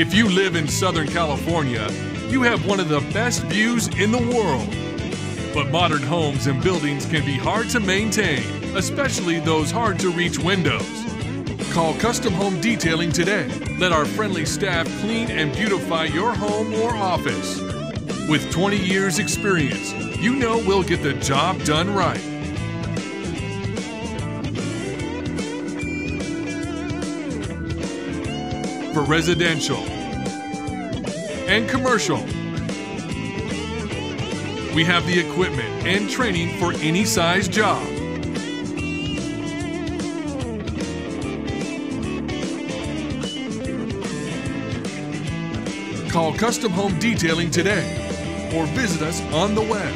If you live in Southern California, you have one of the best views in the world. But modern homes and buildings can be hard to maintain, especially those hard to reach windows. Call Custom Home Detailing today. Let our friendly staff clean and beautify your home or office. With 20 years' experience, you know we'll get the job done right. For residential and commercial, we have the equipment and training for any size job. Call Custom Home Detailing today or visit us on the web